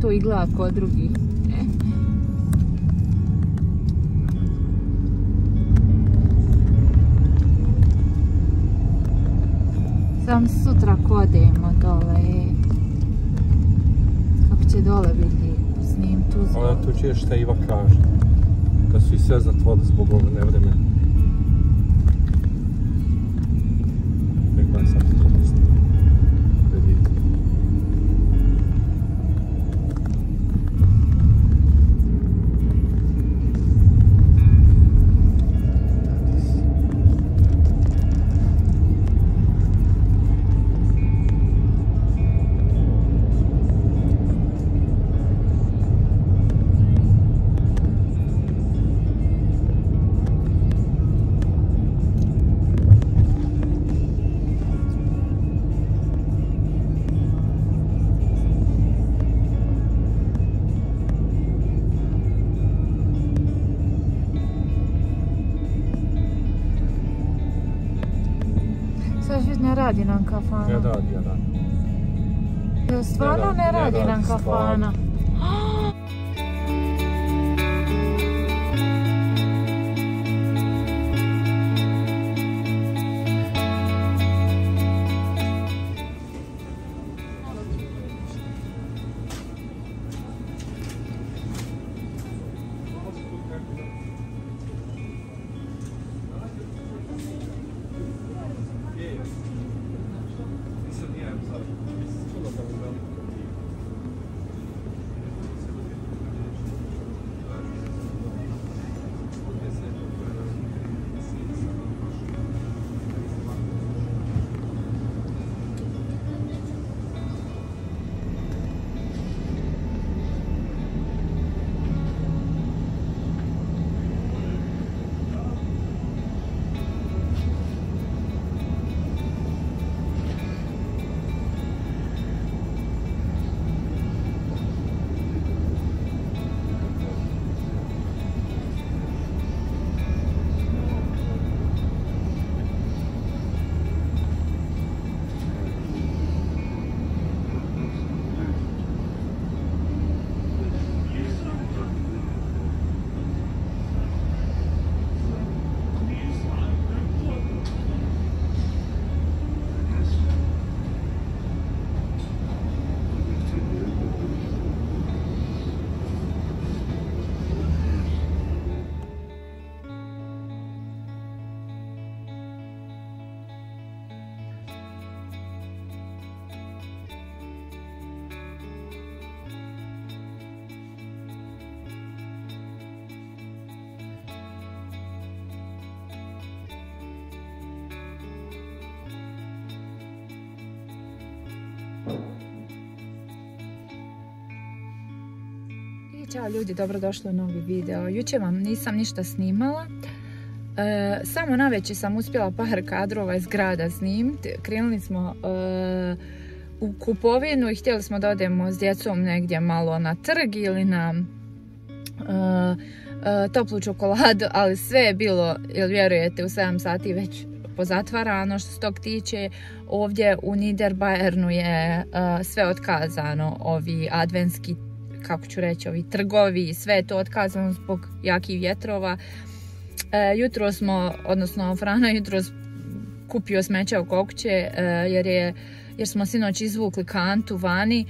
to i gledat kod drugih. Sam sutra kodemo dole. Kako će dole biti snim tu Ali tu čuješ šta Iva kaže. Da su i sve zatvorili zbog ove nevremena. Ne radi nam kafana. Ne radi, ja radi. Jel stvarno Ne radi, ne radi nam kafana? Ćao ljudi, dobrodošli u novi video. Jučer vam nisam ništa snimala. E, samo navečer sam uspjela par kadrova iz grada snimiti. Krenuli smo e, u kupovinu i htjeli smo da odemo s djecom negdje malo na trg ili na e, e, toplu čokoladu, ali sve je bilo, jel vjerujete, u 7 sati već pozatvarano što se tog tiče. Ovdje u Niederbayernu je e, sve otkazano, ovi adventski kako ću reći, ovi trgovi, sve je to otkazano zbog jakih vjetrova. E, jutro smo, odnosno Frana jutro kupio smeće oko kuće e, jer, je, jer smo sinoć izvukli kantu vani,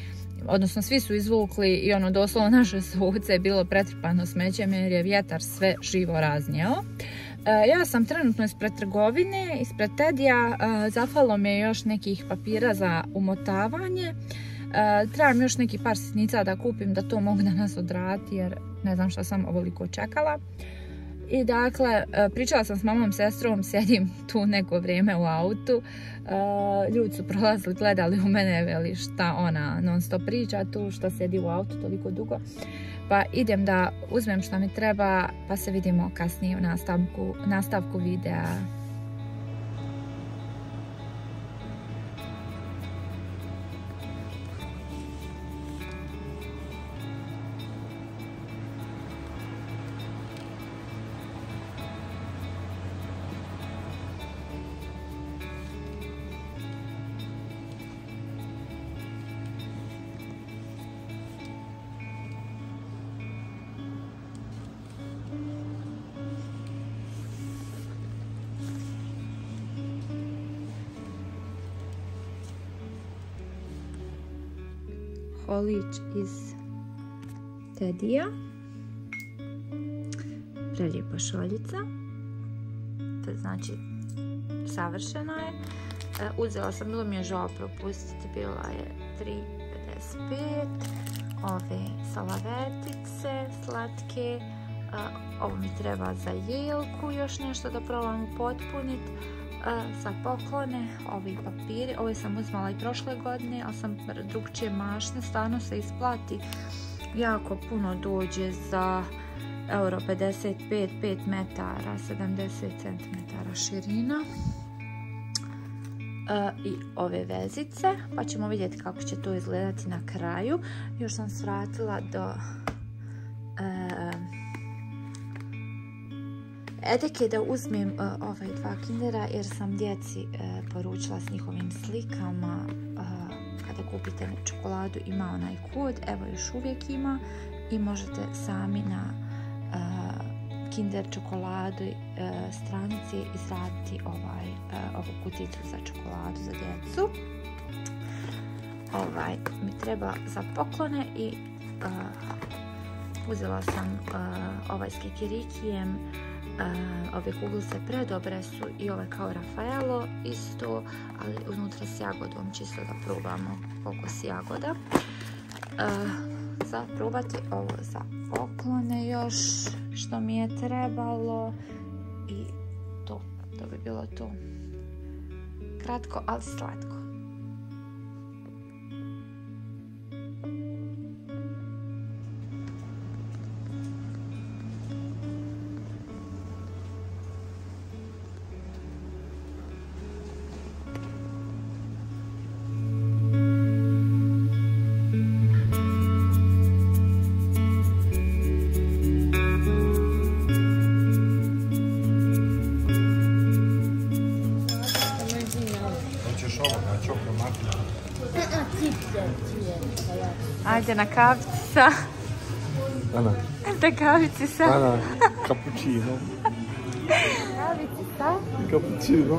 odnosno svi su izvukli i ono doslovno naše suce je bilo pretrpano smećem jer je vjetar sve živo raznijeo. E, ja sam trenutno ispred trgovine, ispred Tedija, e, mi je još nekih papira za umotavanje. Uh, trebam još neki par sitnica da kupim da to mogu danas odraditi jer ne znam šta sam ovoliko čekala. I dakle, pričala sam s mamom, sestrom, sjedim tu neko vrijeme u autu. Ljudi su prolazili, gledali u mene, veli šta ona non stop priča tu, šta sjedi u autu toliko dugo. Pa idem da uzmem šta mi treba, pa se vidimo kasnije u nastavku, nastavku videa. Folić iz Tedija. Prelijepa šoljica. To znači savršeno je. E, uzela sam, bilo mi je žao propustiti, bila je 3,55. Ove salavetice slatke. E, ovo mi treba za jelku, još nešto da probam upotpuniti. Za poklone, ovi papiri, ove sam uzmala i prošle godine, ali sam drugčije mašne, stvarno se isplati. Jako puno dođe za euro 55, 5 metara, 70 cm širina. E, I ove vezice, pa ćemo vidjeti kako će to izgledati na kraju. Još sam svratila do edeke da uzmem e, ovaj dva kindera jer sam djeci poručila s njihovim slikama kada kupite čokoladu ima onaj kod, evo još uvijek ima i možete sami na Kinder čokoladu e, stranici izraditi ovaj, e, ovu kuticu za čokoladu za djecu. Ovaj mi treba za poklone i e, uzela sam ovaj s kikirikijem. Ove kuglice predobre su i ove kao Rafaelo isto, ali unutra s jagodom čisto da probamo koliko s jagoda. Za probati ovo za poklone još što mi je trebalo i to, to bi bilo to. Kratko, ali slatko. Ajde na kavici sa... Ana. Na kavici sa... Ana, cappuccino. Kavici sa... Cappuccino.